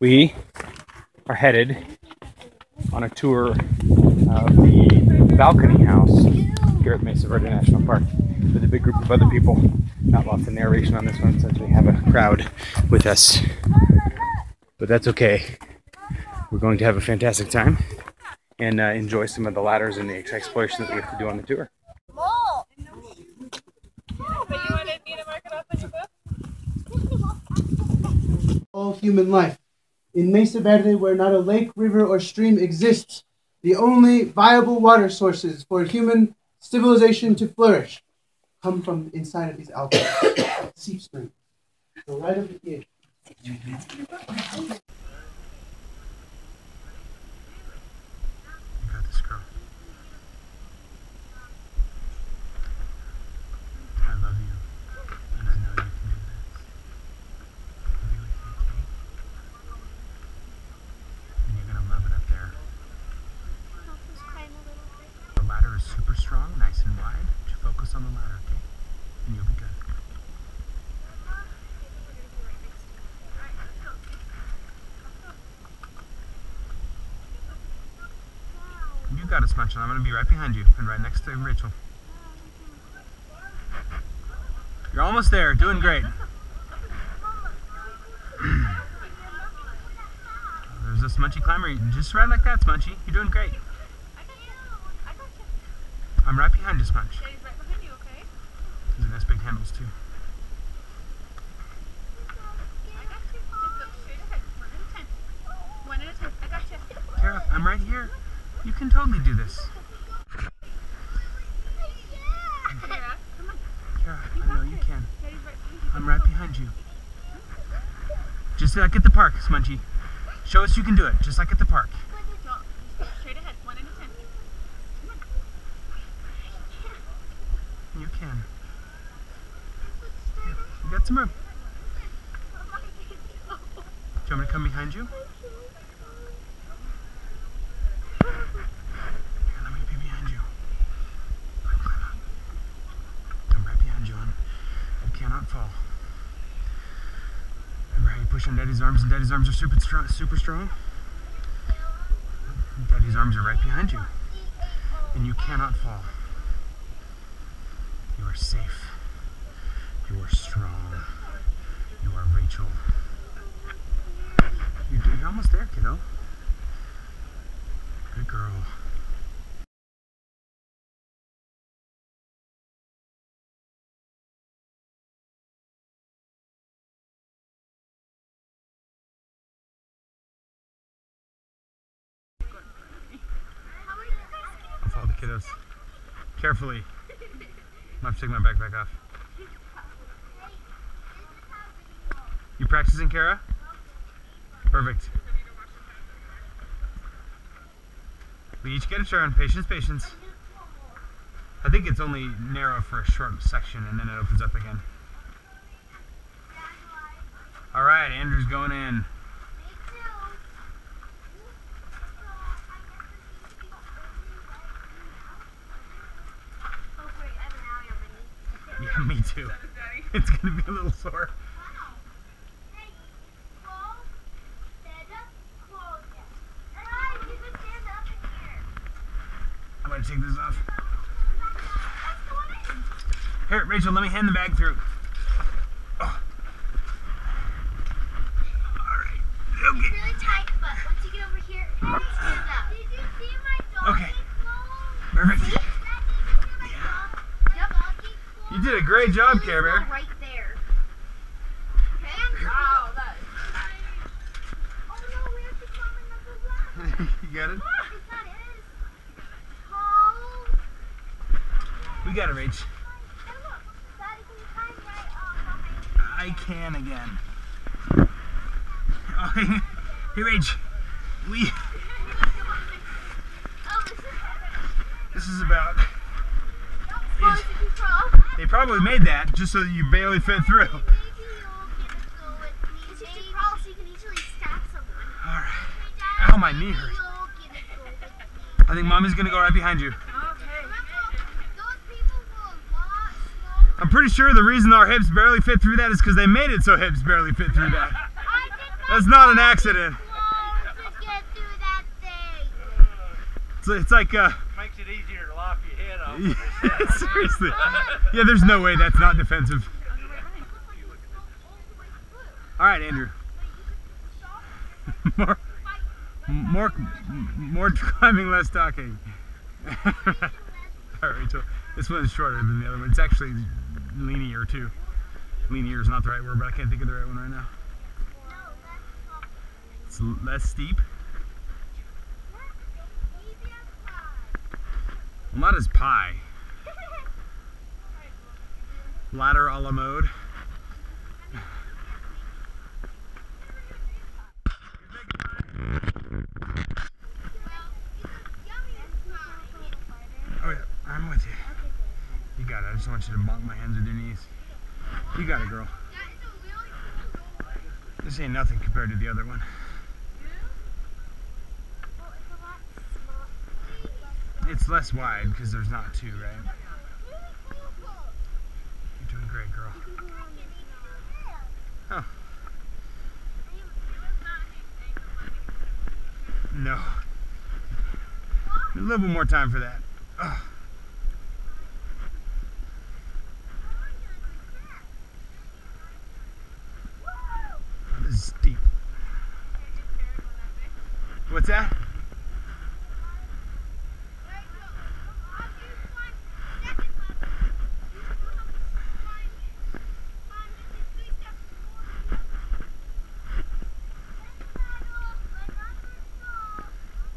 We are headed on a tour of the balcony house here at Mesa Verde National Park with a big group of other people. Not lots of narration on this one since we have a crowd with us. But that's okay. We're going to have a fantastic time and uh, enjoy some of the ladders and the exploration that we have to do on the tour. all human life. In Mesa Verde, where not a lake, river, or stream exists, the only viable water sources for human civilization to flourish come from inside of these alcoves, seep springs. So right over here. You got this, girl. I love you, and I know you can do this. I'll be with you, okay? And you're gonna love it up there. Is super strong, nice and wide. Focus on the ladder, okay? And you'll be good. You got it, Smudge, and I'm gonna be right behind you and right next to Rachel. You're almost there, doing great. There's a smudgy climber. Just right like that, Smudgy. You're doing great. I'm right behind you, Smudge. These are nice big handles too. Kara, I'm right here. You can totally do this. Kara, I know you can. I'm right behind you. Just like at the park, Smudgy. Show us you can do it, just like at the park. You can. Here, some room. Do you want me to come behind? Here. Come. You push on Daddy's arms and Daddy's arms are super strong, super strong? Daddy's arms are right behind you. And you cannot fall. You are safe. You are strong. You are Rachel. You're almost there, kiddo. Good girl. I'll follow the kiddos. Carefully. I have to take my backpack off. You practicing, Kara? Perfect. We each get a turn. Patience, patience. I think it's only narrow for a short section and then it opens up again. Alright, Andrew's going in. Yeah, me too. It's gonna be a little sore. Take this off. Here, Rachel, let me hand the bag through. Oh. Alright. Okay. really tight, but once you get over here, you stand up. Did you see my doggy Okay. Perfect. You see my? Yep. You did a great job, Care Bear. Right there. Okay. Oh, wow, that is Oh no, we have to climb another ladder. you got it? Is that it? Oh. We got it, Rach. And look, Daddy can climb right up behind I can again. Oh, hey, Rach. We. This is about. Don't suppose if you crawl. They probably made that just so you barely fit through. Maybe you'll get a go with me. Because you can crawl so you can easily stack someone. Alright. Ow, my knee hurts. You'll get a go with me. I think mommy's gonna go right behind you. Those people were a lot slower. I'm pretty sure the reason our hips barely fit through that is because they made it so hips barely fit through that. That's not an accident. Whoa, to get through that thing. It's, it's like, uh, Makes it easier to lock your head off. seriously. Yeah, there's no way that's not defensive. All right, Andrew. more, more, more climbing, less talking. All right, Rachel. This one's shorter than the other one. It's actually linear too. Linear is not the right word, but I can't think of the right one right now. It's less steep. Well, not as pie. Ladder a la mode. Oh yeah, I'm with you. You got it. I just want you to bonk my hands with your knees. You got it, girl. This ain't nothing compared to the other one. It's less wide because there's not two, right? You're doing great, girl. Oh. No. A little bit more time for that. This is steep. What's that?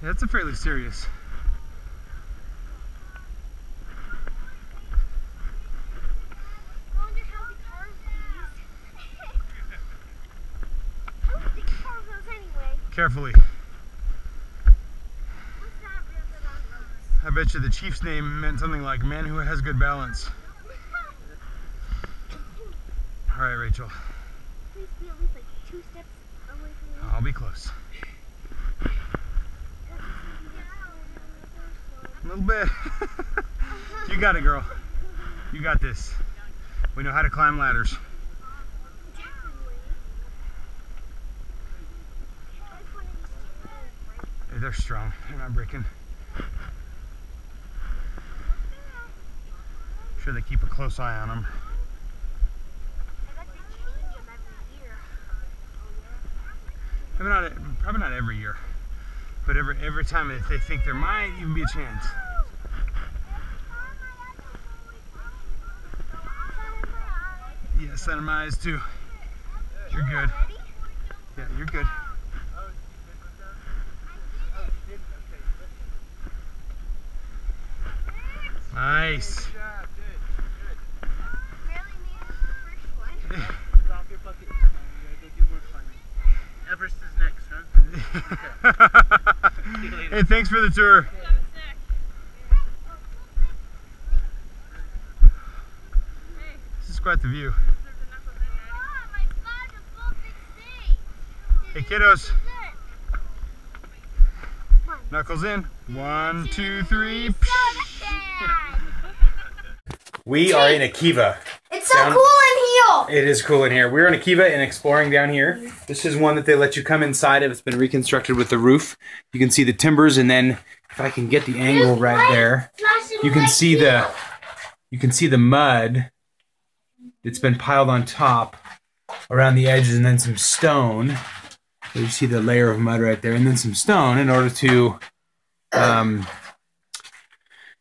Yeah, that's a fairly serious. Carefully. I bet you the chief's name meant something like man who has good balance. All right, Rachel. Please be at least like two steps away from. I'll be close. A little bit. you got it, girl. You got this. We know how to climb ladders. Hey, they're strong. They're not breaking. Sure, they keep a close eye on them. Maybe not, probably not every year, but every every time if they think there might even be a chance. Yeah, center my eyes too. You're good. Yeah, you're good. Nice. Drop your bucket. Now you gotta go do more climbing. Everest is next, huh? See you later. Hey, thanks for the tour. This is quite the view. Hey, kiddos. Knuckles in. One, two, three. We are in a kiva. It's so Down- cool It is cool in here. We're in a kiva and exploring down here. This is one that they let you come inside of. It's been reconstructed with the roof. You can see the timbers, and then if I can get the angle right there, you can see the you can see the mud that's been piled on top around the edges, and then some stone. So you see the layer of mud right there, and then some stone in order to um,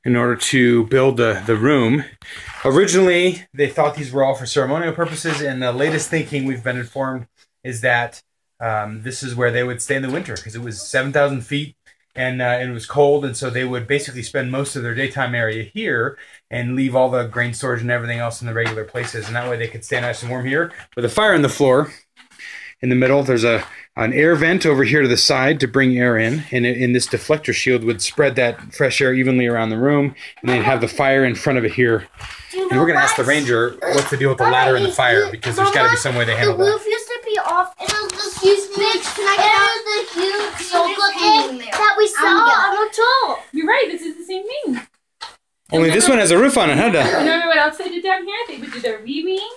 in order to build the, the room. Originally, they thought these were all for ceremonial purposes, and the latest thinking we've been informed is that um, this is where they would stay in the winter because it was 7,000 feet and, uh, and it was cold, and so they would basically spend most of their daytime area here and leave all the grain storage and everything else in the regular places, and that way they could stay nice and warm here with a fire on the floor. In the middle, there's a an air vent over here to the side to bring air in, and in this deflector shield would spread that fresh air evenly around the room, and then have the fire in front of it here. And we're gonna ask the ranger what's the deal with the ladder and the fire because there's got to be some way they handle it. The that. roof used to be off, and it was this huge big, it was the huge sofa thing that we saw on the tour. You're right. This is the same thing. Only this one has a roof on it, huh? Duh? You remember what else they did down here? They would do their weaving,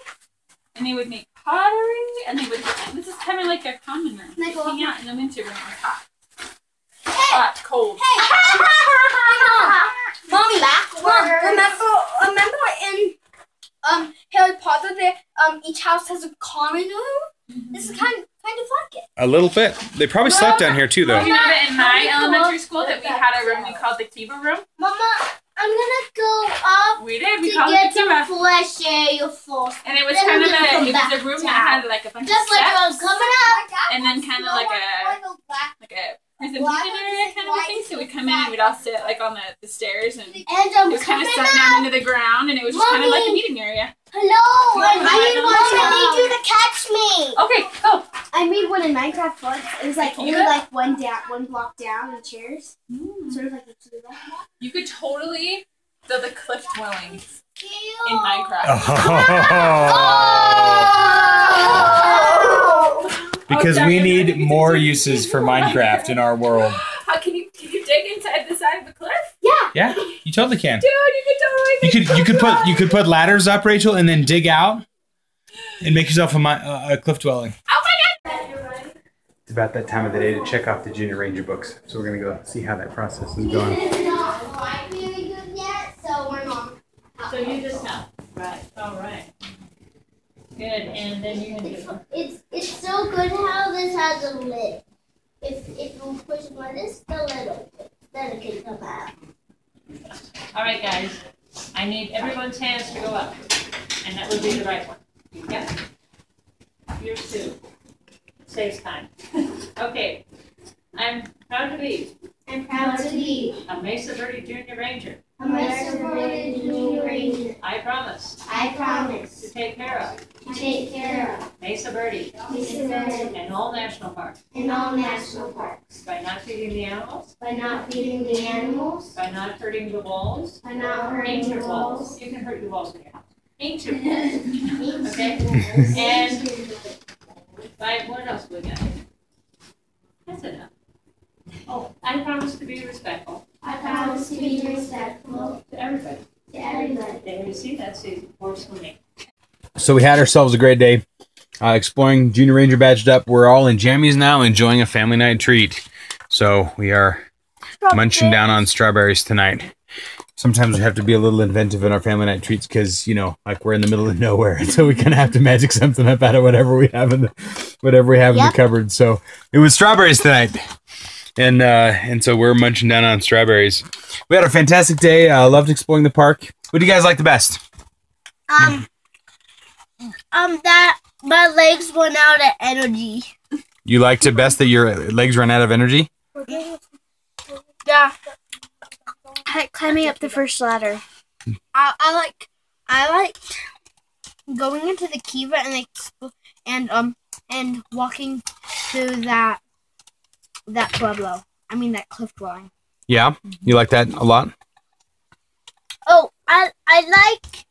and they would make pottery, and they would. This is kind of like a common room. Michael. Hang out in the winter when it's hot. Hot, cold. Mommy, Mom, remember, remember in um Harry Potter, there um each house has a common room. This is kind kind of like it. A little bit. They probably slept down here too, though. you know that in my elementary school that we had a room we called the Kiva room? Mama, I'm gonna go up We did. We to called get it the Kiva. some fresh air first. And it was Then kind of we're gonna a, come it was a room that down. had like a bunch Just of like I was steps coming up. and then kind of like a like a presentation area kind of a thing. So we'd come in and we'd all sit like on the, the stairs and it And I'm was kind of sunk down into the ground and it was just kind of like a meeting area. Hello. I on, need one. I need you to catch me. Okay, go. I made one in Minecraft once. It was like only Yeah? like one down, one block down, and chairs, mm-hmm. Sort of like a Cuba. You could totally build a cliff dwelling in Minecraft. Oh. because Oh, we need more uses for Minecraft in our world. How can you can you dig inside the side of the cliff? Yeah, Yeah, you totally can. Dude, you could totally. You could you could put you could put ladders up, Rachel, and then dig out and make yourself a, mi- uh, a cliff dwelling. Oh my god! It's about that time of the day to check off the junior ranger books, so we're gonna go see how that process is going. It's not quite really good yet, so we're not. So you just have right. All right. Good, and then you can It's, do. it's it's so good how this has a lid. If if you push it like this, the lid opens. Then it can come out. All right, guys. I need everyone's hands to go up, and that would be the right one. Yeah. Yours too. Saves time. okay. I'm proud to be I'm proud to be a Mesa Verde Junior Ranger. a Mesa Verde Junior Ranger. I promise I promise. to take care of to take care of Mesa Verde Mesa Verde and all national parks in all national parks by not feeding the animals, by not feeding the animals, by not hurting the walls, by not hurting the walls. You can hurt your walls in your house. Ancient walls. Okay. And By what else we got? That's enough. Oh, I promise to be respectful I promise to be respectful to everybody. to everybody. There you see, that's the works for me. So we had ourselves a great day uh, exploring Junior Ranger badged up. We're all in jammies now, enjoying a family night treat. So we are munching down on strawberries tonight. Sometimes we have to be a little inventive in our family night treats because you know, like we're in the middle of nowhere, so we kind of have to magic something up out of whatever we have in the whatever we have in the cupboard. So it was strawberries tonight, and uh, and so we're munching down on strawberries. We had a fantastic day. Uh, loved exploring the park. What do you guys like the best? Um, um, that my legs run out of energy. You liked it best that your legs run out of energy. Yeah, Climbing up the first ladder. I, I like, I like going into the kiva and and um and walking to that that pueblo. I mean that cliff dwelling. Yeah, you like that a lot. oh I I like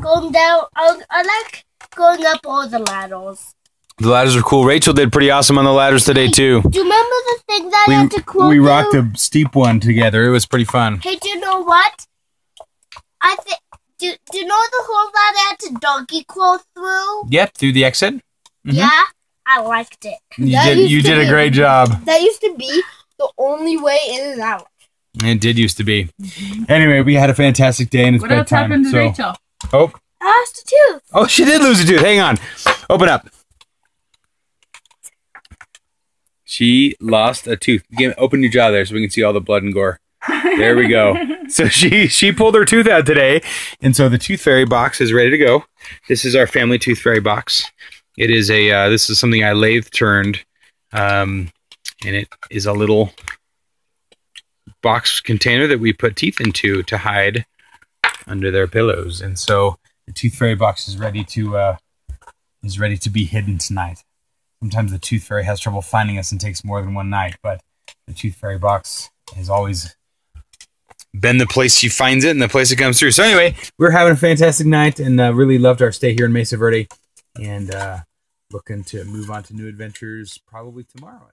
going down. I, I like going up all the ladders. The ladders are cool. Rachel did pretty awesome on the ladders today too. Do you remember the thing that I had to crawl we through? rocked a steep one together. It was pretty fun. Hey, do you know what? I think. Do, do you know the hole that I had to donkey crawl through? Yep, through the exit. Mhm. Yeah, I liked it. You That did. You to did a great job. That used to be the only way in and out. It did used to be. Anyway, we had a fantastic day and it's What else happened to so, Rachel? oh, I lost a tooth. oh, she did lose a tooth. Hang on. Open up. She lost a tooth. Again, open your jaw there so we can see all the blood and gore. There we go. so she she pulled her tooth out today, and so the tooth fairy box is ready to go. This is our family tooth fairy box. It is a uh, this is something I lathe turned, um, and it is a little box container that we put teeth into to hide under their pillows. And so the tooth fairy box is ready to uh, is ready to be hidden tonight. Sometimes the tooth fairy has trouble finding us and takes more than one night, but the tooth fairy box has always been the place she finds it and the place it comes through. So anyway, we're having a fantastic night and uh, really loved our stay here in Mesa Verde, and uh, looking to move on to new adventures probably tomorrow.